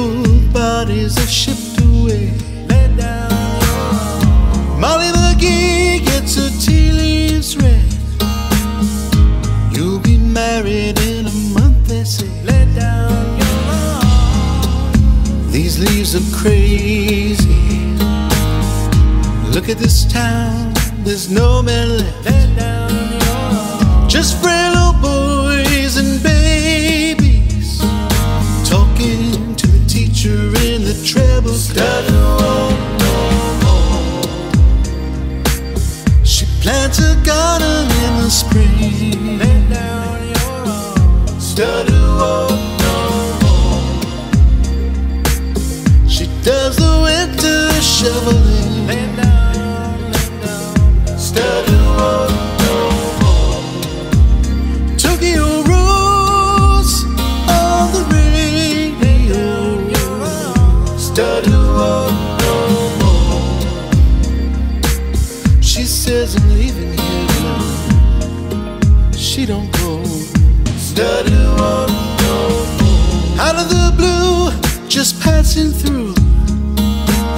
crumpled bodies are shipped away. Let down. Molly McGee gets her tea leaves read. You'll be married in a month, they say. Let down your. These leaves are crazy. Look at this town, there's no man left. Let down your. Just frail. Just passing through.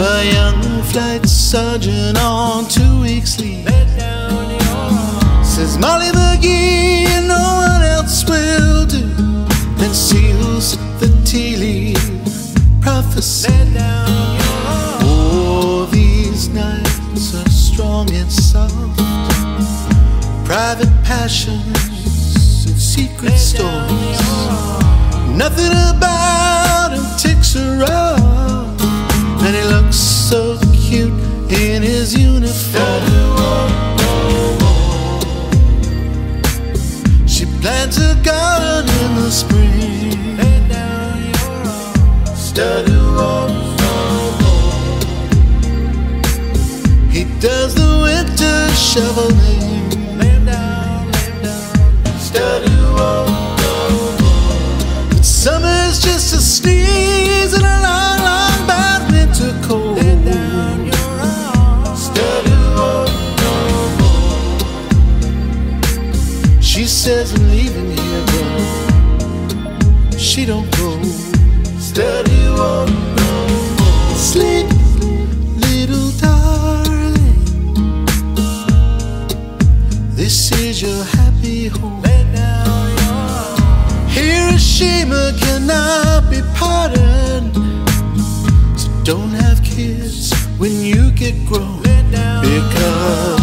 A young flight sergeant on two weeks leave. Says Molly McGee, and no one else will do. Then seals the tea leaf prophecy. Oh, these nights are strong and soft. Private passions and secret stories. Nothing about ticks says I'm leaving here, but she don't go. Steady on, sleep, little darling. This is your happy home. Hiroshima cannot be pardoned. So don't have kids when you get grown. Because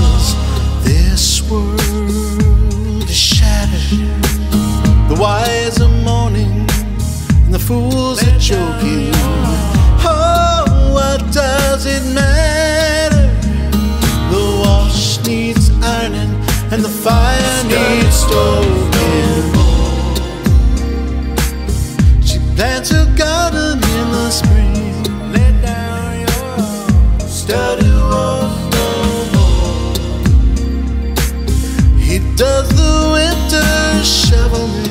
She plants a garden in the spring. Let down your study. He does the winter shoveling.